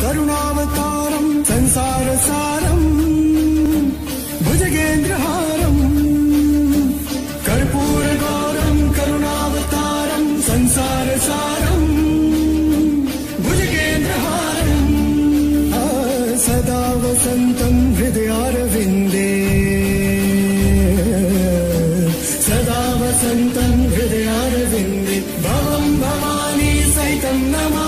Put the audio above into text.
கருணாவதாரம் சம்சார சாரம் புஜகேந்திரஹாரம் கர்பூரகாரம் கருணாவதாரம் சம்சார சாரம் புஜகேந்திரஹாரம் சதா வசந்தம் ஹிருதயாரவிந்தே சதா வசந்தம் ஹிருதயாரவிந்தே பவம் பவானி சைதம் நமா